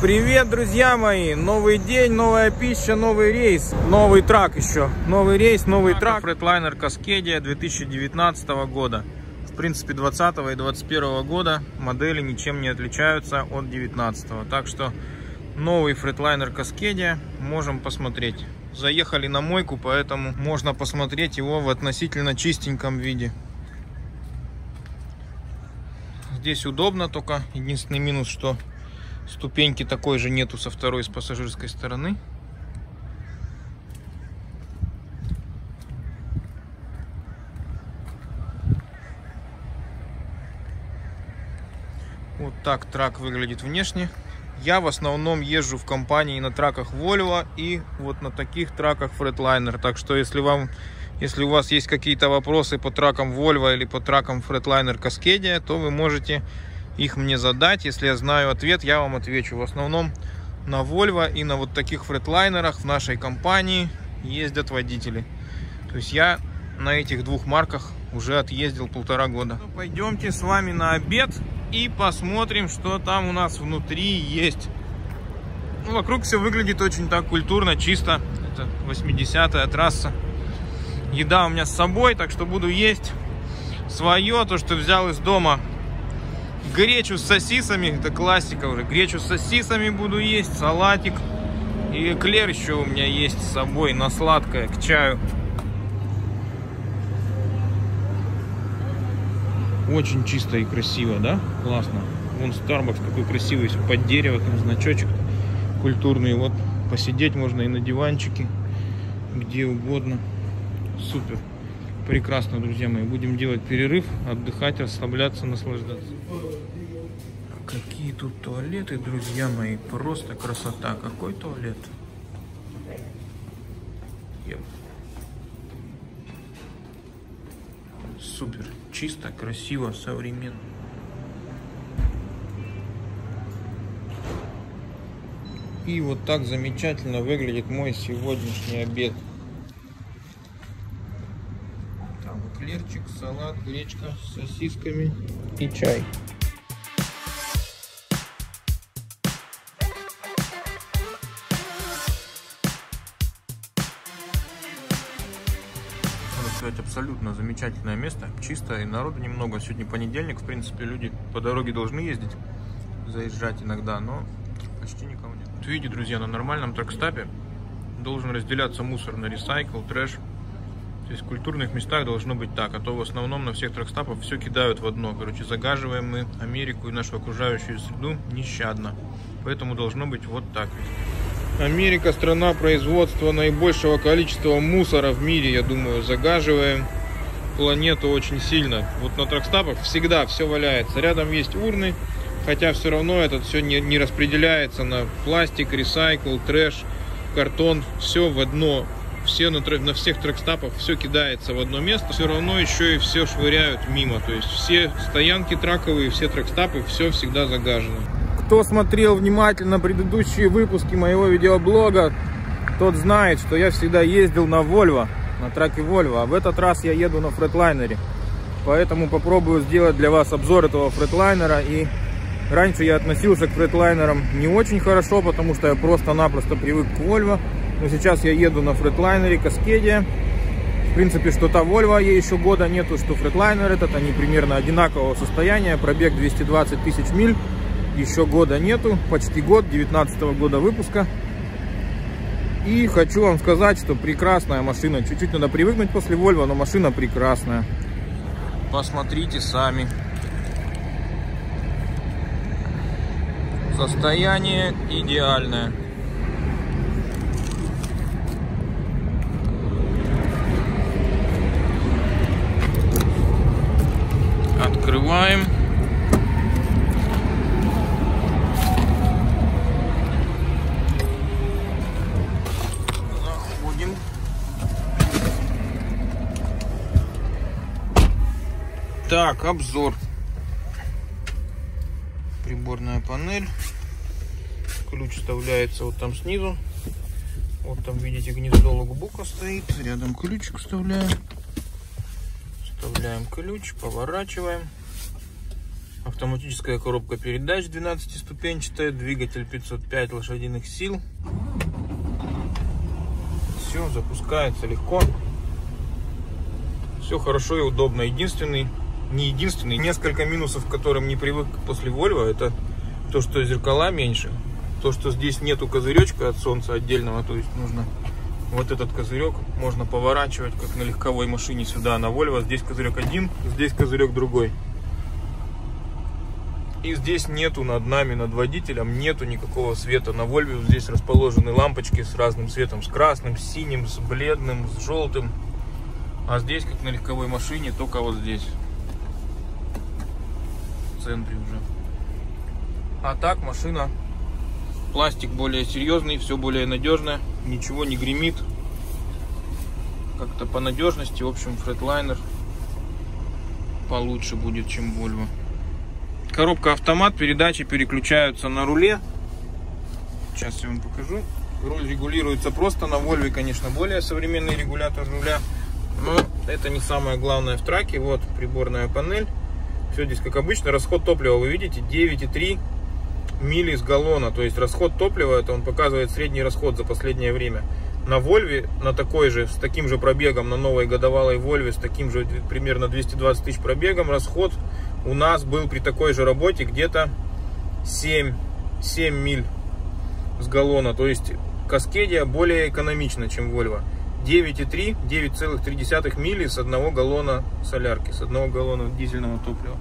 Привет, друзья мои! Новый день, новая пища, новый рейс, новый трак еще. Новый рейс, новый трак. Фредлайнер Cascadia 2019 года. В принципе, 20 и 21 года модели ничем не отличаются от 19. Так что новый Фредлайнер Cascadia можем посмотреть. Заехали на мойку, поэтому можно посмотреть его в относительно чистеньком виде. Здесь удобно, только единственный минус, что Ступеньки такой же нету со второй, с пассажирской стороны. Вот так трак выглядит внешне. Я в основном езжу в компании на траках Volvo и вот на таких траках Freightliner. Так что если вам, если у вас есть какие-то вопросы по тракам Volvo или по тракам Freightliner Cascadia, то вы можете их мне задать. Если я знаю ответ, я вам отвечу. В основном на Volvo и на вот таких фредлайнерах в нашей компании ездят водители. То есть я на этих двух марках уже отъездил полтора года. Ну, пойдемте с вами на обед и посмотрим, что там у нас внутри есть. Ну, вокруг все выглядит очень так культурно, чисто. Это 80-я трасса. Еда у меня с собой, так что буду есть свое, то, что взял из дома Гречу с сосисами, это классика уже. Гречу с сосисами буду есть, салатик. И эклер еще у меня есть с собой на сладкое, к чаю. Очень чисто и красиво, да? Классно. Вон Starbucks какой красивый, все под дерево, там значочек культурный. Вот посидеть можно и на диванчике, где угодно. Супер. Прекрасно, друзья мои. Будем делать перерыв, отдыхать, расслабляться, наслаждаться. Какие тут туалеты, друзья мои. Просто красота. Какой туалет? Супер. Чисто, красиво, современно. И вот так замечательно выглядит мой сегодняшний обед. Там эклерчик, салат, гречка с сосисками и чай. Абсолютно замечательное место, чисто, и народу немного. Сегодня понедельник, в принципе, люди по дороге должны ездить, заезжать иногда, но почти никого нет. Вот видите, друзья, на нормальном тракстапе должен разделяться мусор на ресайкл, трэш. То есть в культурных местах должно быть так, а то в основном на всех тракстапах все кидают в одно. Короче, загаживаем мы Америку и нашу окружающую среду нещадно. Поэтому должно быть вот так. Америка страна производства наибольшего количества мусора в мире, я думаю, загаживаем планету очень сильно. Вот на тракстапах всегда все валяется. Рядом есть урны, хотя все равно это все не, не распределяется на пластик, ресайкл, трэш, картон, все в одно. Все на, на всех тракстапах все кидается в одно место, все равно еще и все швыряют мимо. То есть все стоянки траковые, все тракстапы, все всегда загажено. Кто смотрел внимательно предыдущие выпуски моего видеоблога, тот знает, что я всегда ездил на Volvo, на траке Volvo. А в этот раз я еду на фретлайнере. Поэтому попробую сделать для вас обзор этого фретлайнера. И раньше я относился к фретлайнерам не очень хорошо, потому что я просто-напросто привык к Volvo. Но сейчас я еду на фретлайнере Cascadia. В принципе, что то Volvo ей еще года нету, что фретлайнер этот. Они примерно одинакового состояния. Пробег 220 тысяч миль еще года нету, почти год, 19 -го года выпуска. И хочу вам сказать, что прекрасная машина. Чуть-чуть надо привыкнуть после Volvo, но машина прекрасная. Посмотрите сами. Состояние идеальное. Открываем. Так, обзор. Приборная панель. Ключ вставляется вот там снизу. Вот там, видите, гнездо логбука стоит. Рядом ключик вставляем. Вставляем ключ, поворачиваем. Автоматическая коробка передач 12-ступенчатая, двигатель 505 лошадиных сил. Все, запускается легко. Все хорошо и удобно. Единственный, не единственный, несколько минусов, к которым не привык после Volvo, это то, что зеркала меньше, то, что здесь нету козыречка от солнца отдельного, то есть нужно вот этот козырек можно поворачивать, как на легковой машине сюда, на Volvo. Здесь козырек один, здесь козырек другой. И здесь нету над нами, над водителем, нету никакого света. На Volvo здесь расположены лампочки с разным цветом, с красным, с синим, с бледным, с желтым. А здесь, как на легковой машине, только вот здесь. В центре уже. А так машина Пластик более серьезный, все более надежное, ничего не гремит. Как-то по надежности, в общем, фредлайнер получше будет, чем Volvo. Коробка автомат, передачи переключаются на руле. Сейчас я вам покажу. Руль регулируется просто, на Volvo, конечно, более современный регулятор руля. Но это не самое главное в траке. Вот приборная панель. Все здесь как обычно. Расход топлива вы видите 9,3 мили с галлона, то есть расход топлива, это он показывает средний расход за последнее время. На Вольве, на такой же, с таким же пробегом, на новой годовалой Вольве, с таким же примерно 220 тысяч пробегом, расход у нас был при такой же работе где-то 7, 7 миль с галлона, то есть Каскедия более экономична, чем Вольво. 9,3, 9,3 мили с одного галлона солярки, с одного галлона дизельного топлива.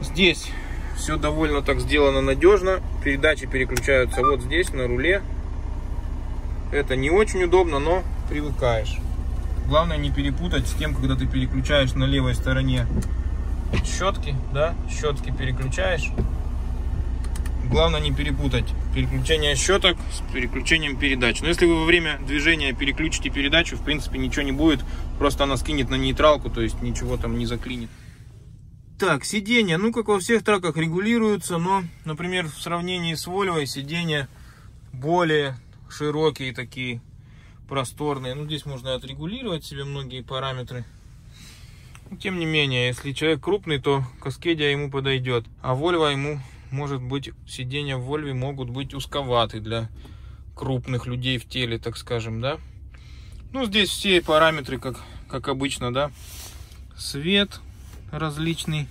Здесь все довольно так сделано надежно. Передачи переключаются вот здесь, на руле. Это не очень удобно, но привыкаешь. Главное не перепутать с тем, когда ты переключаешь на левой стороне щетки, да, щетки переключаешь. Главное не перепутать переключение щеток с переключением передач. Но если вы во время движения переключите передачу, в принципе ничего не будет. Просто она скинет на нейтралку, то есть ничего там не заклинит. Так, сиденья, ну как во всех траках регулируются, но, например, в сравнении с Volvo сиденья более широкие такие, просторные. Ну здесь можно отрегулировать себе многие параметры. Тем не менее, если человек крупный, то Каскедия ему подойдет. А Volvo ему, может быть, сиденья в Volvo могут быть узковаты для крупных людей в теле, так скажем, да. Ну здесь все параметры, как, как обычно, да. Свет, различный.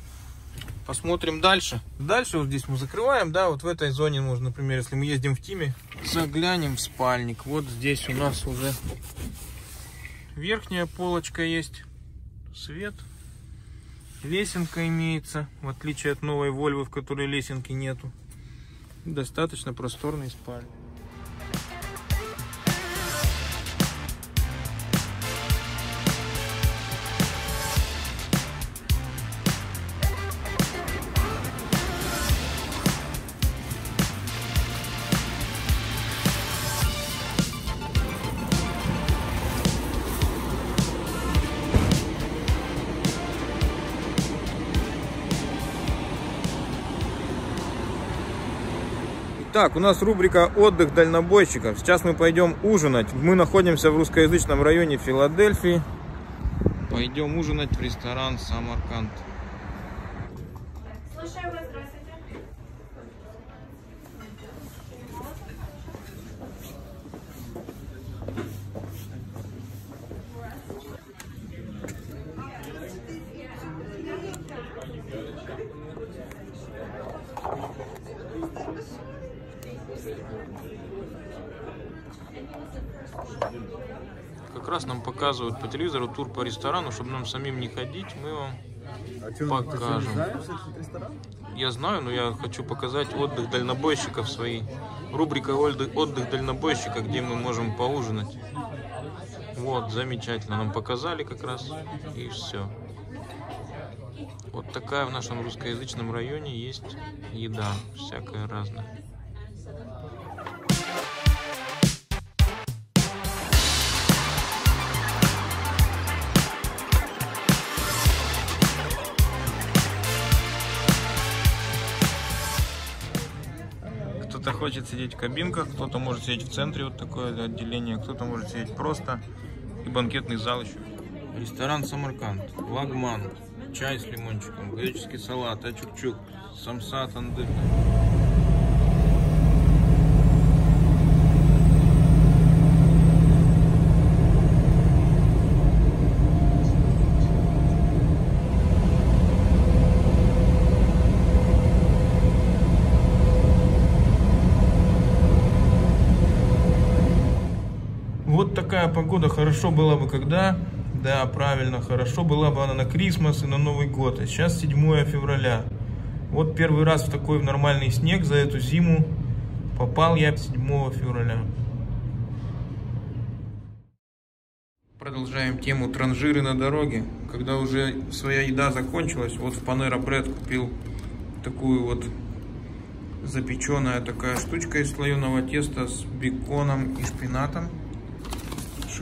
Посмотрим дальше. Дальше вот здесь мы закрываем, да, вот в этой зоне можно, например, если мы ездим в Тиме, заглянем в спальник. Вот здесь у нас уже верхняя полочка есть, свет, лесенка имеется, в отличие от новой Вольвы, в которой лесенки нету. Достаточно просторный спальник. Так, у нас рубрика «Отдых дальнобойщиков». Сейчас мы пойдем ужинать. Мы находимся в русскоязычном районе Филадельфии. Пойдем ужинать в ресторан «Самарканд». Как раз нам показывают по телевизору тур по ресторану, чтобы нам самим не ходить, мы вам а покажем. Я знаю, но я хочу показать отдых дальнобойщиков своей. Рубрика отдых дальнобойщика, где мы можем поужинать. Вот, замечательно. Нам показали как раз. И все. Вот такая в нашем русскоязычном районе есть еда. Всякая разная. Кто-то хочет сидеть в кабинках, кто-то может сидеть в центре, вот такое отделение, кто-то может сидеть просто. И банкетный зал еще. Ресторан Самарканд, Лагман. Чай с лимончиком, греческий салат, ачук-чук, самса тандыр. Вот погода хорошо была бы когда? Да, правильно, хорошо была бы она на Крисмас и на Новый год. А сейчас 7 февраля. Вот первый раз в такой нормальный снег за эту зиму попал я 7 февраля. Продолжаем тему транжиры на дороге. Когда уже своя еда закончилась, вот в Panera Bread купил такую вот запеченная такая штучка из слоеного теста с беконом и шпинатом.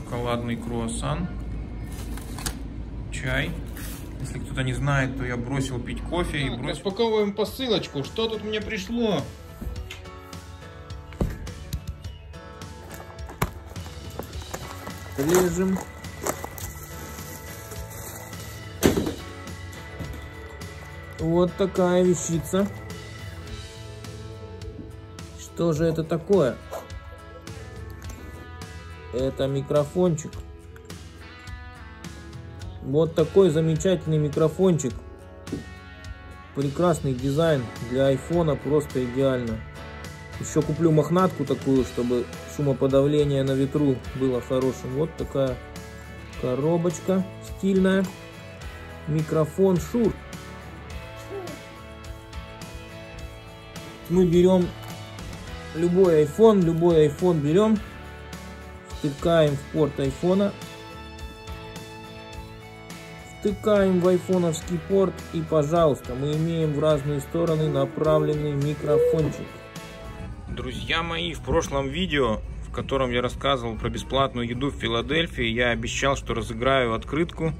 Шоколадный круассан. Чай. Если кто-то не знает, то я бросил пить кофе и бросил... Распаковываем посылочку. Что тут мне пришло? Лежим. Вот такая вещица. Что же это такое? Это микрофончик. Вот такой замечательный микрофончик. Прекрасный дизайн для айфона, просто идеально. Еще куплю мохнатку такую, чтобы шумоподавление на ветру было хорошим. Вот такая коробочка стильная. Микрофон Шур. Мы берем любой iPhone, любой iPhone берем, втыкаем в порт айфона, втыкаем в айфоновский порт и, пожалуйста, мы имеем в разные стороны направленный микрофончик. Друзья мои, в прошлом видео, в котором я рассказывал про бесплатную еду в Филадельфии, я обещал, что разыграю открытку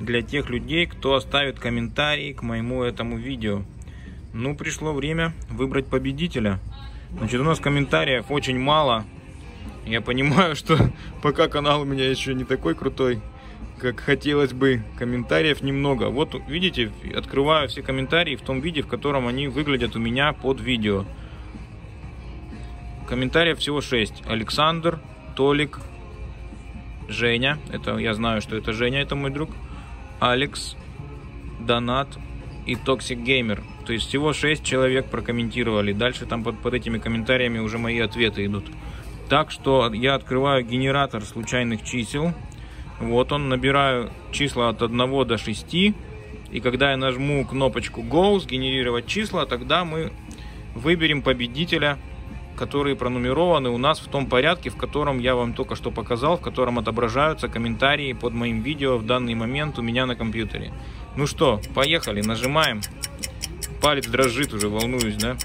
для тех людей, кто оставит комментарии к моему этому видео. Ну, пришло время выбрать победителя. Значит, у нас комментариев очень мало. Я понимаю, что пока канал у меня еще не такой крутой, как хотелось бы. Комментариев немного. Вот, видите, открываю все комментарии в том виде, в котором они выглядят у меня под видео. Комментариев всего 6. Александр, Толик, Женя. Это я знаю, что это Женя, это мой друг. Алекс, Донат и Toxic Gamer. То есть всего 6 человек прокомментировали. Дальше там под, под этими комментариями уже мои ответы идут. Так что я открываю генератор случайных чисел. Вот он, набираю числа от 1 до 6. И когда я нажму кнопочку Go, сгенерировать числа, тогда мы выберем победителя, которые пронумерованы у нас в том порядке, в котором я вам только что показал, в котором отображаются комментарии под моим видео в данный момент у меня на компьютере. Ну что, поехали, нажимаем. Палец дрожит уже, волнуюсь, да?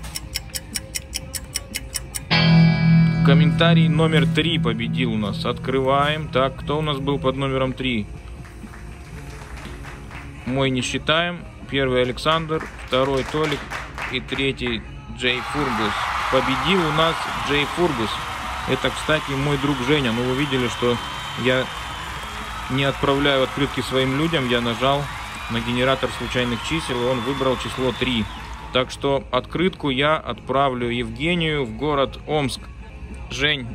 Комментарий номер три победил у нас. Открываем. Так, кто у нас был под номером три? Мой не считаем. Первый Александр, второй Толик и третий Джей Фургус. Победил у нас Джей Фургус. Это, кстати, мой друг Женя. Ну, вы видели, что я не отправляю открытки своим людям. Я нажал на генератор случайных чисел, и он выбрал число 3. Так что открытку я отправлю Евгению в город Омск. Жень,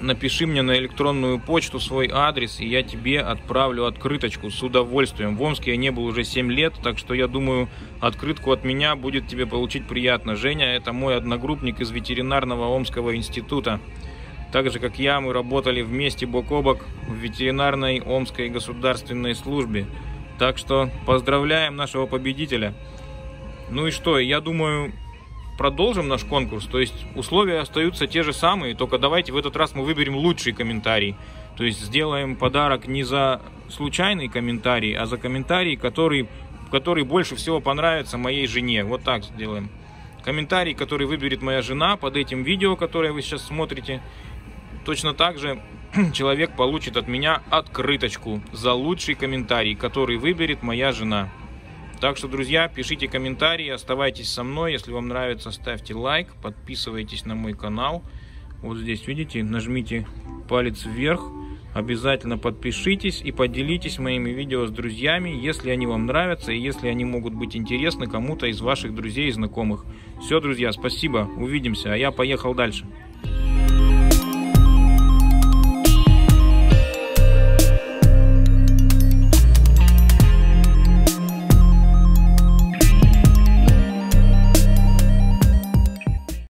напиши мне на электронную почту свой адрес, и я тебе отправлю открыточку с удовольствием. В Омске я не был уже 7 лет, так что я думаю, открытку от меня будет тебе получить приятно. Женя – это мой одногруппник из ветеринарного Омского института. Так же, как я, мы работали вместе бок о бок в ветеринарной Омской государственной службе. Так что поздравляем нашего победителя. Ну и что, я думаю, продолжим наш конкурс. То есть условия остаются те же самые, только давайте в этот раз мы выберем лучший комментарий. То есть сделаем подарок не за случайный комментарий, а за комментарий, который, который больше всего понравится моей жене. Вот так сделаем. Комментарий, который выберет моя жена под этим видео, которое вы сейчас смотрите. Точно так же человек получит от меня открыточку за лучший комментарий, который выберет моя жена. Так что, друзья, пишите комментарии, оставайтесь со мной. Если вам нравится, ставьте лайк, подписывайтесь на мой канал. Вот здесь, видите, нажмите палец вверх, Обязательно подпишитесь и поделитесь моими видео с друзьями, если они вам нравятся и если они могут быть интересны кому-то из ваших друзей и знакомых. Все, друзья, спасибо, увидимся, а я поехал дальше.